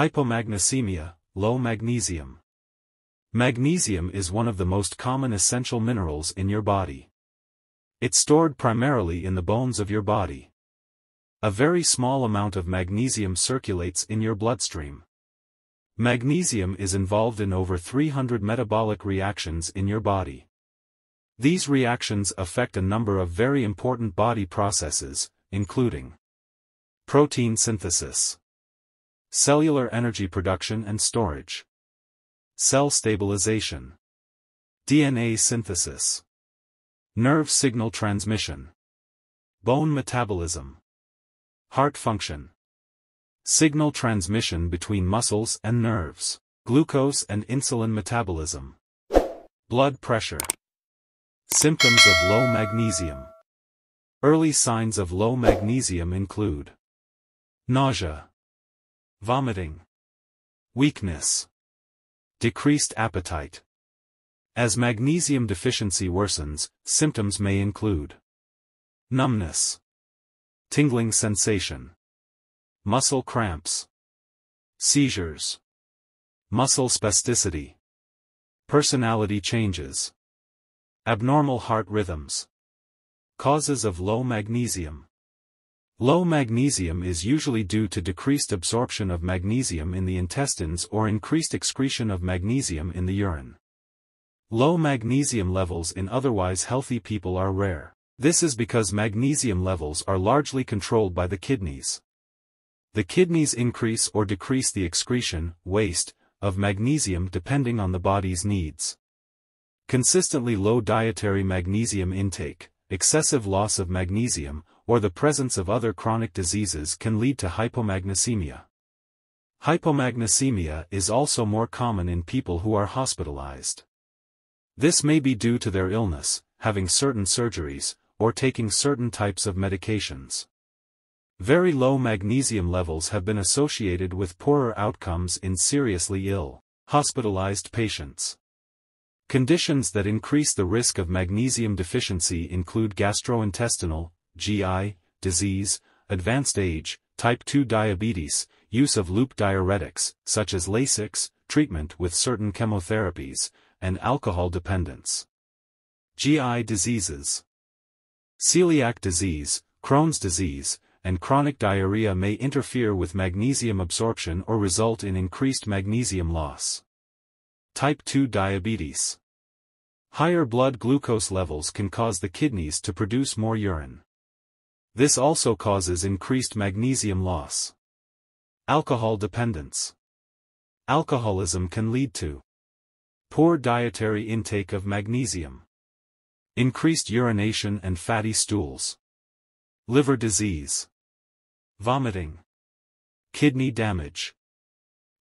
Hypomagnesemia, low magnesium. Magnesium is one of the most common essential minerals in your body. It's stored primarily in the bones of your body. A very small amount of magnesium circulates in your bloodstream. Magnesium is involved in over 300 metabolic reactions in your body. These reactions affect a number of very important body processes, including protein synthesis, cellular energy production and storage, cell stabilization, DNA synthesis, nerve signal transmission, bone metabolism, heart function, signal transmission between muscles and nerves, glucose and insulin metabolism, blood pressure, Symptoms of low magnesium. Early signs of low magnesium include nausea, vomiting, weakness, decreased appetite. As magnesium deficiency worsens, symptoms may include numbness, tingling sensation, muscle cramps, seizures, muscle spasticity, personality changes. Abnormal heart rhythms. Causes of low magnesium. Low magnesium is usually due to decreased absorption of magnesium in the intestines or increased excretion of magnesium in the urine. Low magnesium levels in otherwise healthy people are rare. This is because magnesium levels are largely controlled by the kidneys. The kidneys increase or decrease the excretion, waste, of magnesium depending on the body's needs. Consistently low dietary magnesium intake, excessive loss of magnesium, or the presence of other chronic diseases can lead to hypomagnesemia. Hypomagnesemia is also more common in people who are hospitalized. This may be due to their illness, having certain surgeries, or taking certain types of medications. Very low magnesium levels have been associated with poorer outcomes in seriously ill, hospitalized patients. Conditions that increase the risk of magnesium deficiency include gastrointestinal, GI, disease, advanced age, type 2 diabetes, use of loop diuretics, such as Lasix, treatment with certain chemotherapies, and alcohol dependence. GI diseases Celiac disease, Crohn's disease, and chronic diarrhea may interfere with magnesium absorption or result in increased magnesium loss. Type 2 diabetes Higher blood glucose levels can cause the kidneys to produce more urine. This also causes increased magnesium loss. Alcohol dependence. Alcoholism can lead to poor dietary intake of magnesium, increased urination and fatty stools, liver disease, vomiting, kidney damage,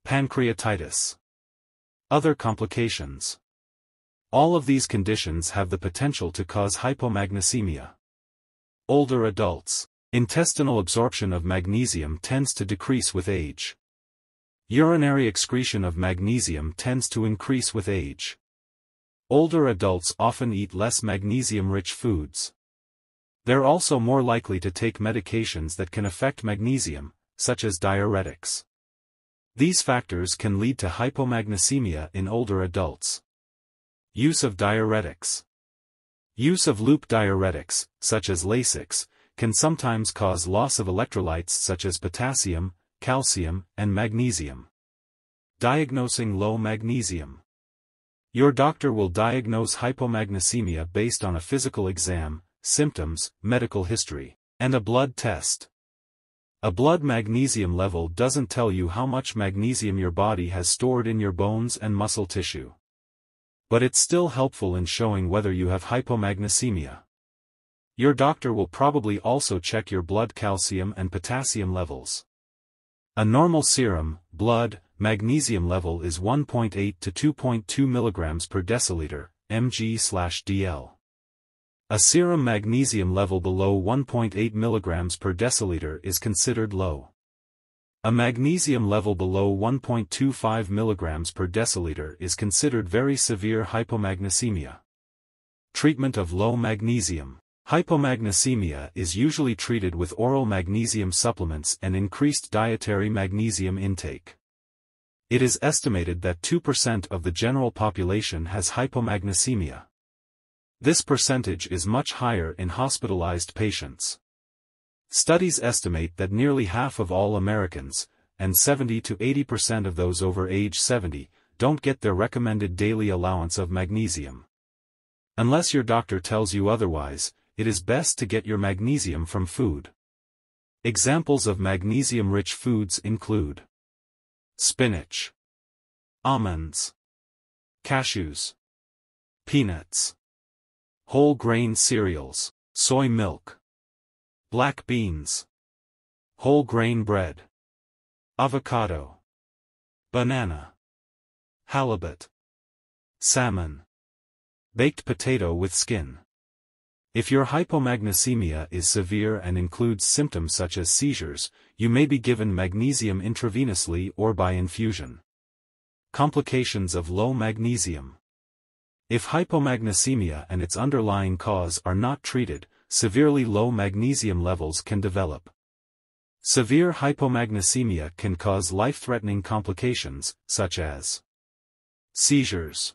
pancreatitis, other complications. All of these conditions have the potential to cause hypomagnesemia. Older adults. Intestinal absorption of magnesium tends to decrease with age. Urinary excretion of magnesium tends to increase with age. Older adults often eat less magnesium-rich foods. They're also more likely to take medications that can affect magnesium, such as diuretics. These factors can lead to hypomagnesemia in older adults. Use of diuretics. Use of loop diuretics, such as Lasix, can sometimes cause loss of electrolytes such as potassium, calcium, and magnesium. Diagnosing low magnesium. Your doctor will diagnose hypomagnesemia based on a physical exam, symptoms, medical history, and a blood test. A blood magnesium level doesn't tell you how much magnesium your body has stored in your bones and muscle tissue but it's still helpful in showing whether you have hypomagnesemia. Your doctor will probably also check your blood calcium and potassium levels. A normal serum, blood, magnesium level is 1.8 to 2.2 mg per deciliter, mg/dl. A serum magnesium level below 1.8 mg per deciliter is considered low. A magnesium level below 1.25 mg per deciliter is considered very severe hypomagnesemia. Treatment of low magnesium. Hypomagnesemia is usually treated with oral magnesium supplements and increased dietary magnesium intake. It is estimated that 2% of the general population has hypomagnesemia. This percentage is much higher in hospitalized patients. Studies estimate that nearly half of all Americans, and 70 to 80% of those over age 70, don't get their recommended daily allowance of magnesium. Unless your doctor tells you otherwise, it is best to get your magnesium from food. Examples of magnesium-rich foods include spinach, almonds, cashews, peanuts, whole grain cereals, soy milk, black beans, whole grain bread, avocado, banana, halibut, salmon, baked potato with skin. If your hypomagnesemia is severe and includes symptoms such as seizures, you may be given magnesium intravenously or by infusion. Complications of low magnesium. If hypomagnesemia and its underlying cause are not treated, severely low magnesium levels can develop. Severe hypomagnesemia can cause life-threatening complications, such as seizures,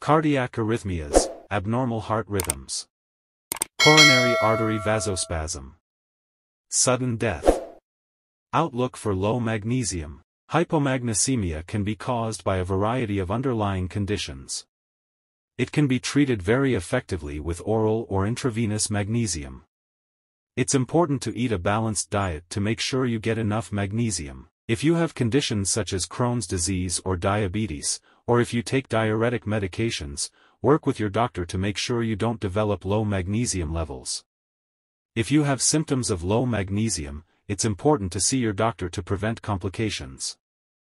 cardiac arrhythmias, abnormal heart rhythms, Coronary artery vasospasm. Sudden death. Outlook for low magnesium. Hypomagnesemia can be caused by a variety of underlying conditions. It can be treated very effectively with oral or intravenous magnesium. It's important to eat a balanced diet to make sure you get enough magnesium. If you have conditions such as Crohn's disease or diabetes, or if you take diuretic medications, work with your doctor to make sure you don't develop low magnesium levels. If you have symptoms of low magnesium, it's important to see your doctor to prevent complications.